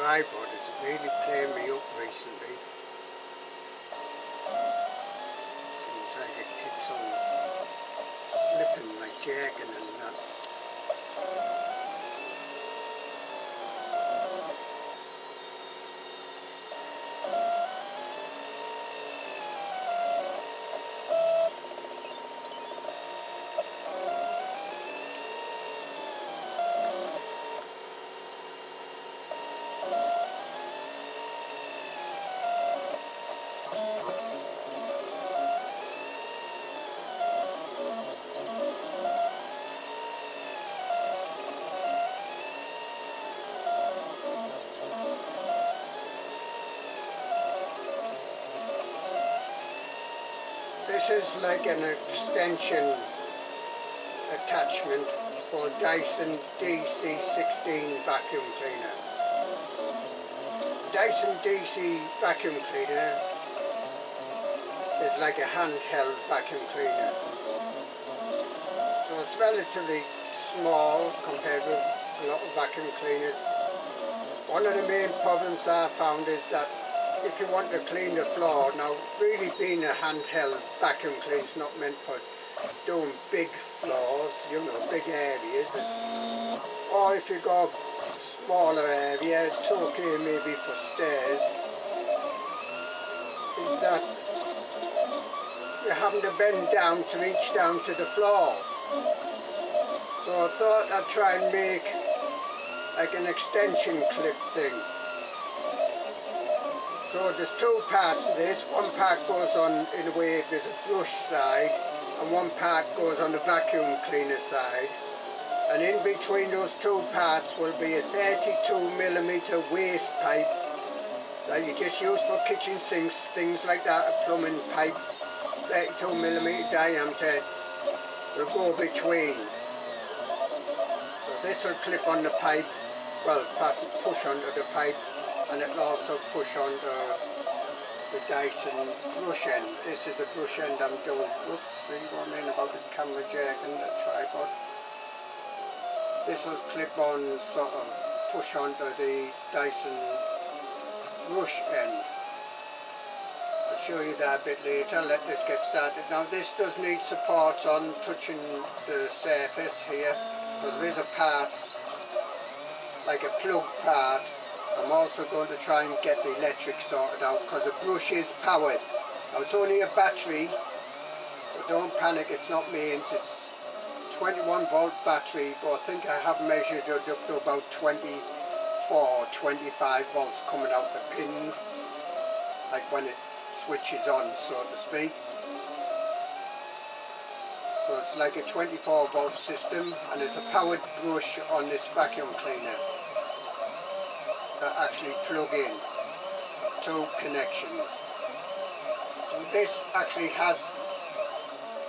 tripod is really playing me up recently. This is like an extension attachment for Dyson DC16 vacuum cleaner. Dyson DC vacuum cleaner is like a handheld vacuum cleaner. So it's relatively small compared with a lot of vacuum cleaners. One of the main problems I found is that if you want to clean the floor, now really being a handheld vacuum cleaner is not meant for doing big floors, you know, big areas. It's, or if you go smaller area, it's okay maybe for stairs. Is that you're having to bend down to reach down to the floor. So I thought I'd try and make like an extension clip thing. So there's two parts to this. One part goes on in a way there's a brush side and one part goes on the vacuum cleaner side. And in between those two parts will be a 32 millimeter waste pipe that you just use for kitchen sinks, things like that, a plumbing pipe, 32 millimeter diameter will go between. So this will clip on the pipe, well, pass push onto the pipe and it'll also push onto the Dyson brush end. This is the brush end I'm doing. Whoops, see what I mean about the camera jerking the tripod. This will clip on, sort of push onto the Dyson brush end. I'll show you that a bit later, let this get started. Now this does need supports on touching the surface here, because there is a part, like a plug part, I'm also going to try and get the electric sorted out because the brush is powered. Now it's only a battery, so don't panic, it's not mains, it's 21 volt battery, but I think I have measured it up to about 24, 25 volts coming out the pins, like when it switches on, so to speak. So it's like a 24 volt system and it's a powered brush on this vacuum cleaner that actually plug in two connections. So this actually has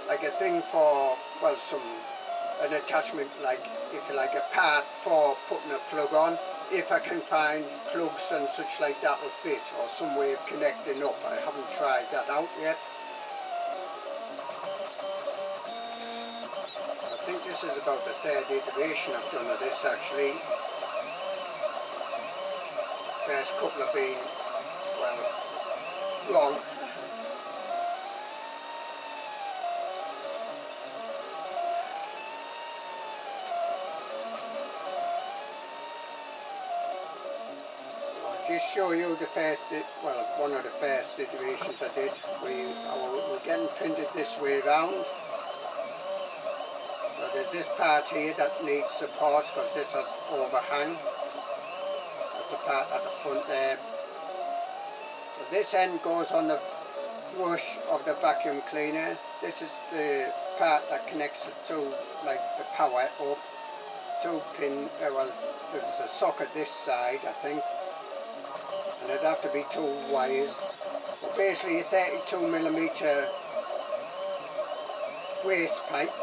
like a thing for, well some, an attachment like, if you like, a part for putting a plug on. If I can find plugs and such like that will fit or some way of connecting up. I haven't tried that out yet. I think this is about the third iteration I've done of this actually first couple have been, well, I'll just show you the first, well, one of the first iterations I did. We, we're getting printed this way around. So there's this part here that needs support because this has overhang part at the front there. So this end goes on the brush of the vacuum cleaner. This is the part that connects the two, like the power up. Two pin, uh, well, there's a socket this side, I think. And it'd have to be two wires. But basically a 32 millimeter waste pipe,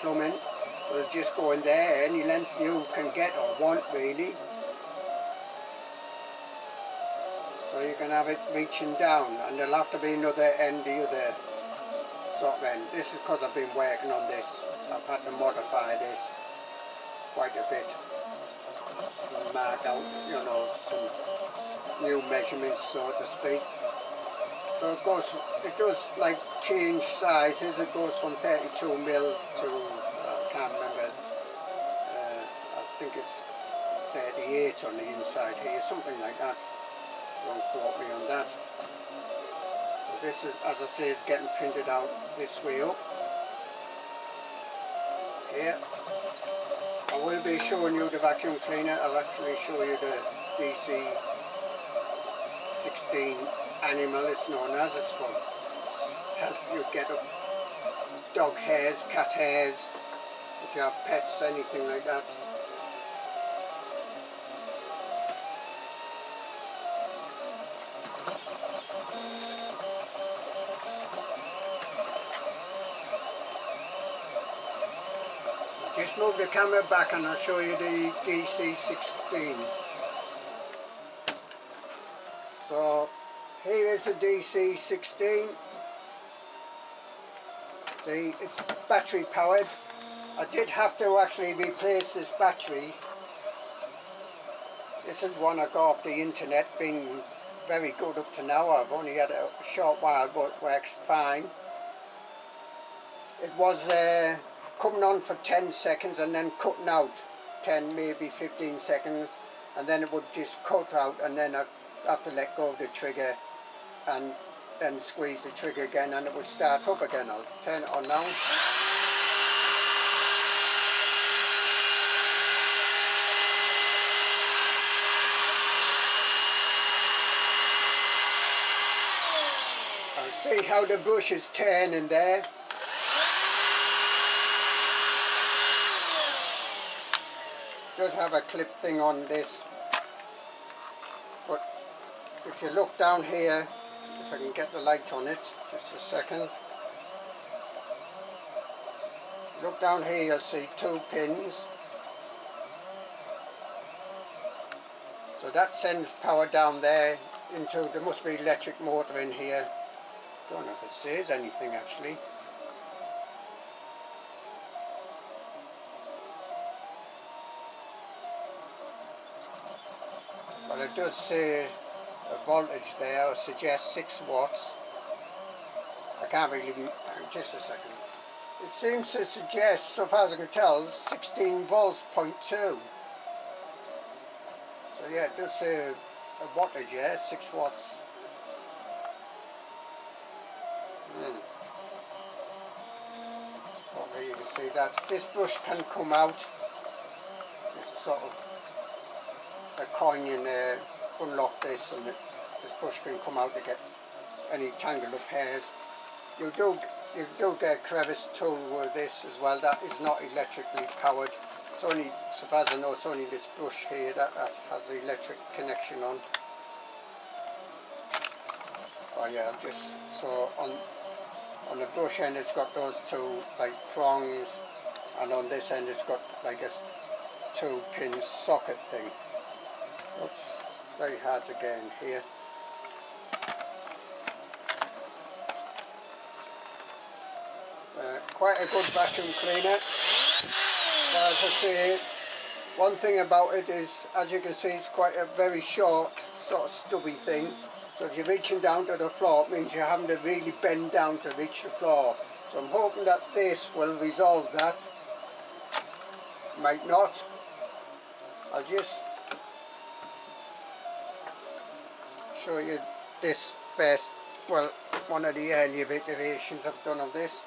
plumbing, will just go in there any length you can get or want really. So you can have it reaching down and there'll have to be another end the other sort of end. This is because I've been working on this. I've had to modify this quite a bit. mark out, you know, some new measurements, so to speak. So it goes, it does like change sizes. It goes from 32 mil to, I can't remember, uh, I think it's 38 on the inside here, something like that. Don't quote me on that. So this is, as I say, is getting printed out this way up. Here. I will be showing you the vacuum cleaner. I'll actually show you the DC 16 animal it's known as. It's for help you get up dog hairs, cat hairs, if you have pets, anything like that. Move the camera back and I'll show you the DC-16. So here is the DC-16. See, it's battery powered. I did have to actually replace this battery. This is one I got off the internet, been very good up to now. I've only had a short while but it works fine. It was uh, coming on for 10 seconds and then cutting out 10 maybe 15 seconds and then it would just cut out and then I have to let go of the trigger and then squeeze the trigger again and it would start up again. I'll turn it on now. See how the brush is turning there. Does have a clip thing on this. But if you look down here if I can get the light on it just a second. Look down here you'll see two pins. So that sends power down there into there must be electric motor in here. Don't know if it says anything actually does say a voltage there, suggests 6 watts. I can't really, just a second. It seems to suggest, so far as I can tell, 16 volts point 2. So yeah, it does say a wattage, yeah, 6 watts. Hmm. Hopefully you can see that. This brush can come out, just sort of a coin in there, unlock this and this brush can come out to get any tangled up hairs. You do you do get a crevice tool with this as well, that is not electrically powered. It's only, so as I know, it's only this brush here that has, has the electric connection on. Oh yeah, just so on on the brush end it's got those two like prongs and on this end it's got like a two pin socket thing. Oops, very hard to get in here. Uh, quite a good vacuum cleaner. As I say, one thing about it is, as you can see, it's quite a very short, sort of stubby thing. So if you're reaching down to the floor, it means you're having to really bend down to reach the floor. So I'm hoping that this will resolve that. Might not. I'll just show you this first, well, one of the earlier iterations I've done of this.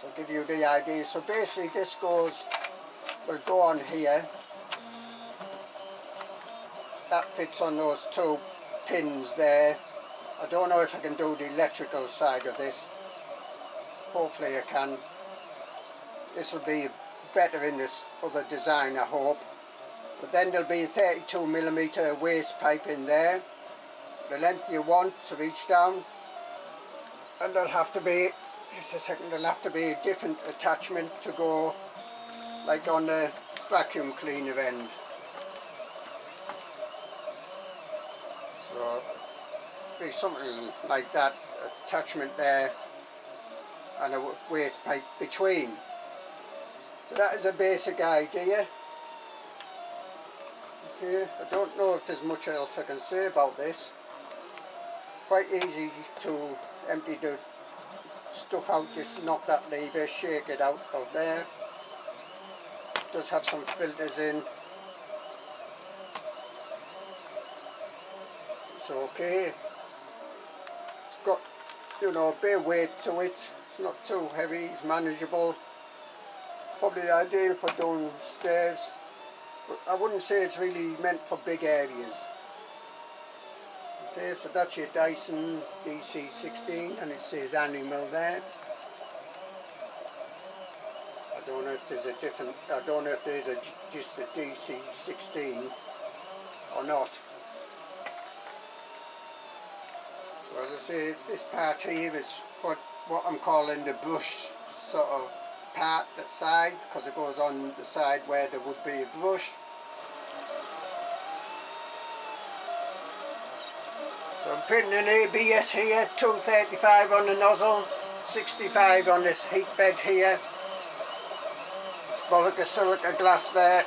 So give you the idea. So basically this goes, will go on here. That fits on those two pins there. I don't know if I can do the electrical side of this. Hopefully I can. This will be better in this other design I hope. But then there'll be a 32 millimeter waste pipe in there, the length you want to reach down, and there'll have to be, just a second, there'll have to be a different attachment to go like on the vacuum cleaner end. So be something like that attachment there and a waste pipe between. So that is a basic idea. Okay, I don't know if there's much else I can say about this. Quite easy to empty the stuff out, just knock that lever, shake it out of there. Does have some filters in. It's okay. It's got, you know, a bit of weight to it. It's not too heavy, it's manageable. Probably ideal for doing stairs but I wouldn't say it's really meant for big areas. Okay, so that's your Dyson DC16 and it says animal there. I don't know if there's a different, I don't know if there's a, just a DC16 or not. So as I say, this part here is for what I'm calling the brush sort of part, the side, because it goes on the side where there would be a brush. So I'm putting an ABS here, 235 on the nozzle, 65 on this heat bed here. It's silica glass there.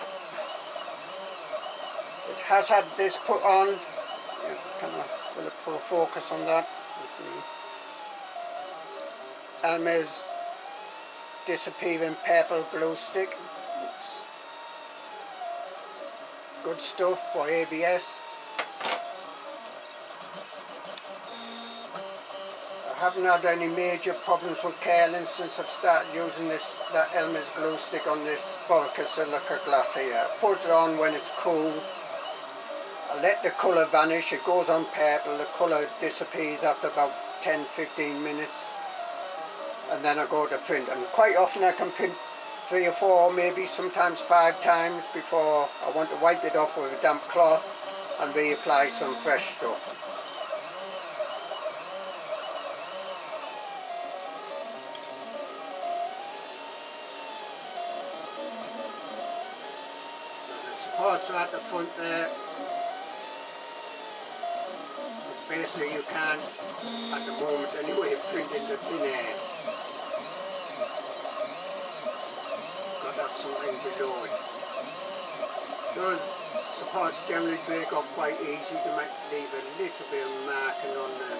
It has had this put on. Yeah, can I will put a focus on that? Elmer's disappearing purple glue stick. It's good stuff for ABS. I haven't had any major problems with curling since I've started using this that Elmer's glue stick on this borosilicate glass here. I put it on when it's cool. I let the colour vanish, it goes on purple, the colour disappears after about 10-15 minutes and then I go to print. And quite often I can print three or four maybe sometimes five times before I want to wipe it off with a damp cloth and reapply some fresh stuff. So the supports are at the front there. Basically you can't at the moment anyway print into thin air below it. Those supports generally break off quite easy, to make, leave a little bit of marking on the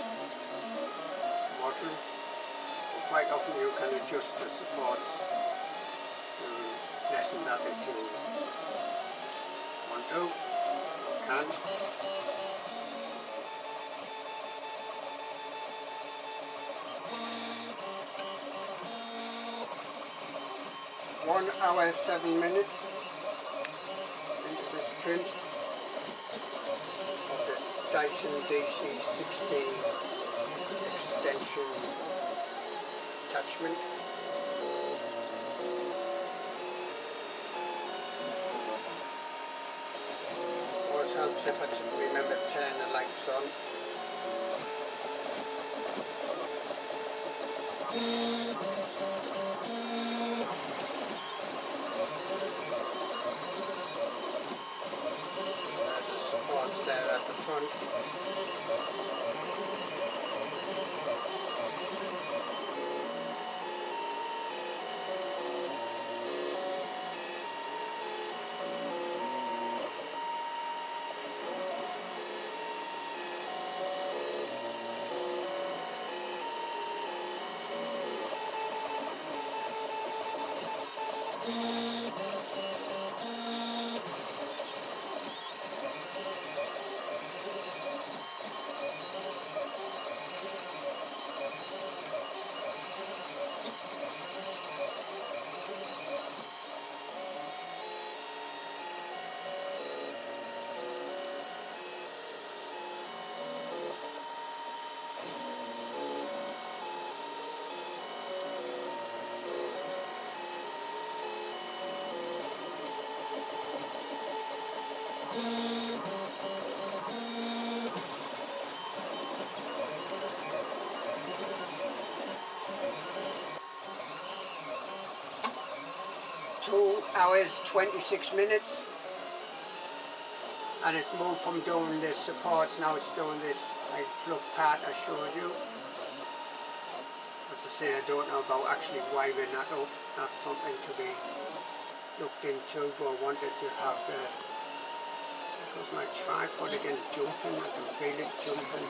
model. But quite often you can adjust the supports um, to lessen that if you want to, can. One hour seven minutes into this print of this Dyson DC16 extension attachment. Always helps if I remember to turn the lights on. on. Mm-hmm. Two hours 26 minutes and it's moved from doing this supports now it's doing this like plug part I showed you as I say I don't know about actually wiring that up that's something to be looked into but I wanted to have the Because my tripod again jumping, I can feel it jumping.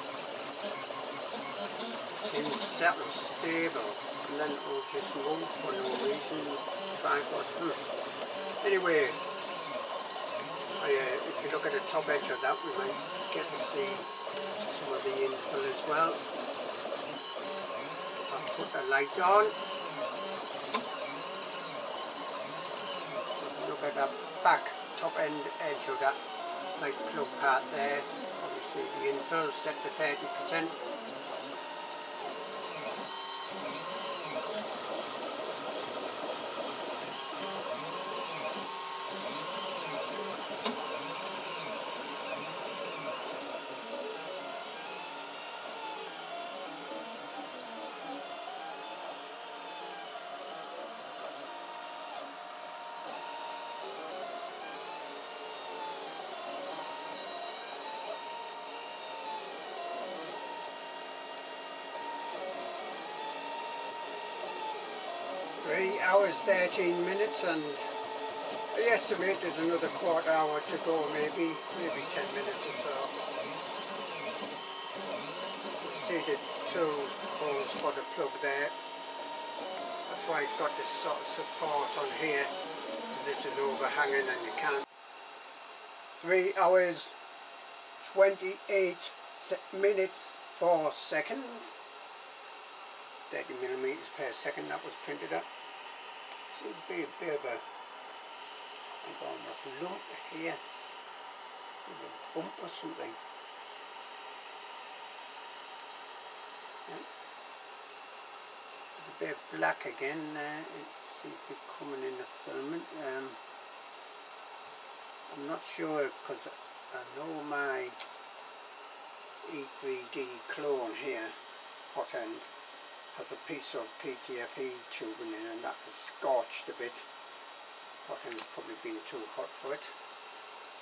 Seems settled stable and then it will just move for no reason. Tripod. Hmm. Anyway, I, uh, if you look at the top edge of that we might get to see some of the infill as well. I'll put the light on. Look at that back top end edge of that light plug part there. Obviously the infill set to 30%. Hours 13 minutes and I estimate there's another quarter hour to go maybe, maybe 10 minutes or so. See the two holes for the plug there. That's why it's got this sort of support on here because this is overhanging and you can't. Three hours 28 minutes 4 seconds. 30 millimeters per second that was printed up. Seems to be a bit of a lump here. A bump or something. Yeah. There's a bit of black again there. It seems to be coming in the filament. Um, I'm not sure because I know my E3D clone here, hot end, has a piece of PTFE tubing in and that has scorched a bit. I think it's probably been too hot for it.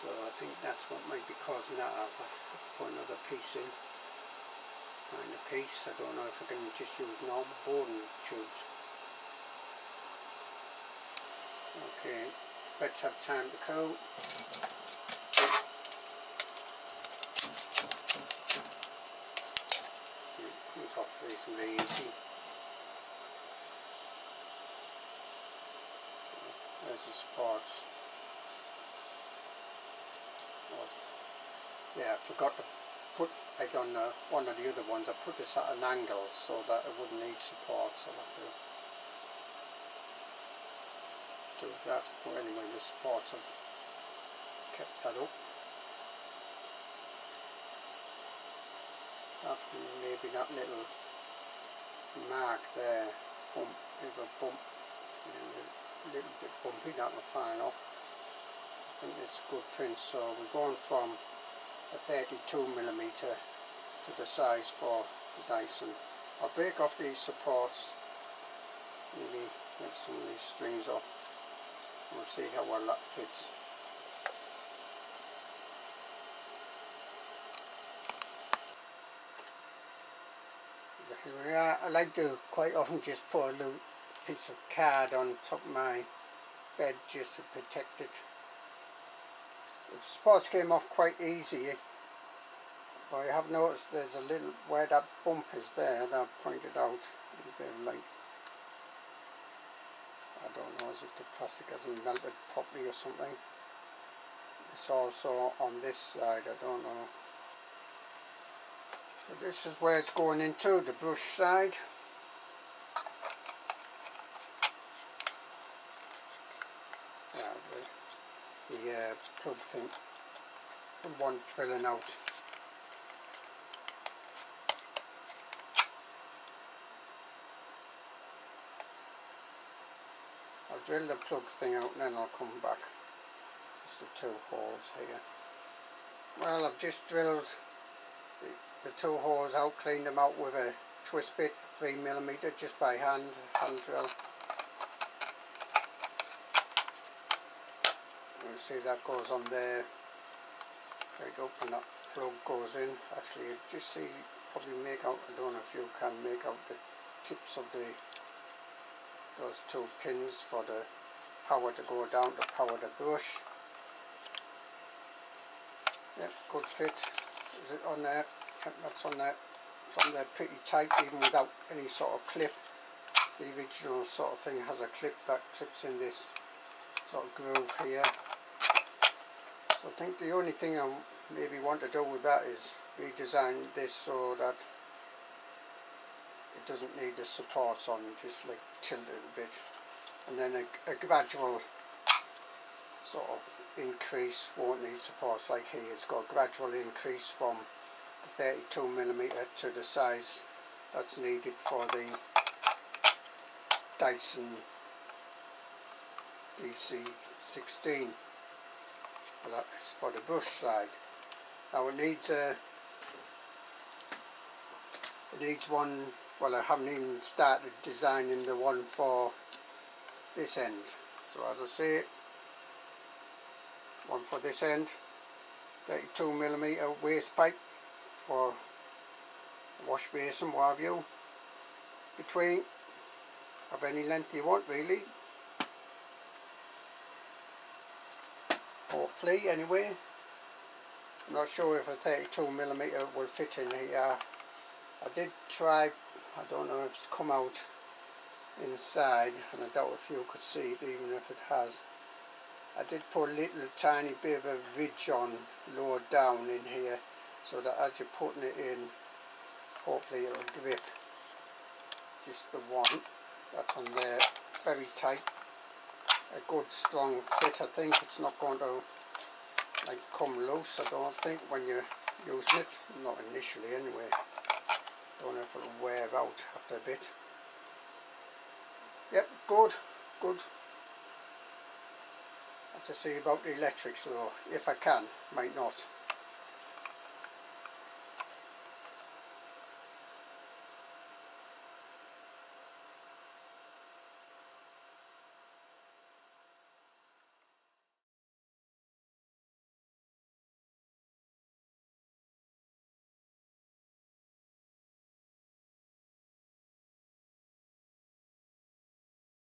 So I think that's what might be causing that. I'll have to put another piece in. Find a piece. I don't know if I can just use normal Bowden tubes. Okay, let's have time to cool. Off reasonably easy. There's the spots. Yeah, I forgot to put, like on uh, one of the other ones, I put this at an angle so that it wouldn't need support, so I'll have to do that. But anyway, the spots have kept that up. That maybe that little mark there, bump, little bump, a little bit bumpy, that will fine off. I think it's good print, so we're going from a 32 millimeter to the size for the Dyson. I'll break off these supports, maybe get some of these strings off, we'll see how well that fits. Yeah, I like to quite often just put a little piece of card on top of my bed just to protect it. The spots came off quite easy. But I have noticed there's a little where that bump is there that I pointed out. A bit of light I don't know as if the plastic hasn't melted properly or something. It's also on this side I don't know so this is where it's going into, the brush side. Yeah, the, the uh, plug thing, one drilling out. I'll drill the plug thing out and then I'll come back. Just the two holes here. Well, I've just drilled the two holes out, cleaned them out with a twist bit, 3mm, just by hand, hand drill. You see that goes on there, right up and that plug goes in. Actually you just see, probably make out, I don't know if you can make out the tips of the those two pins for the power to go down to power the brush. Yep, good fit. Is it on there? That's on. It's on there pretty tight even without any sort of clip. The original sort of thing has a clip that clips in this sort of groove here. So I think the only thing I maybe want to do with that is redesign this so that it doesn't need the supports on, just like tilt it a bit. And then a, a gradual sort of increase won't need supports like here. It's got a gradual increase from 32 millimeter to the size that's needed for the Dyson DC16 that is for the brush side. Now it needs a it needs one well I haven't even started designing the one for this end. So as I say one for this end 32 millimeter waste pipe for wash basin what have you. Between of any length you want really. Hopefully anyway I'm not sure if a 32 millimeter will fit in here uh, I did try I don't know if it's come out inside and I doubt if you could see it even if it has. I did put a little tiny bit of a ridge on lower down in here so that as you're putting it in hopefully it'll grip just the one that's on there. Very tight. A good strong fit. I think it's not going to like come loose I don't think when you're using it. Not initially anyway. Don't know if it'll wear out after a bit. Yep good good. Have to see about the electrics though. If I can might not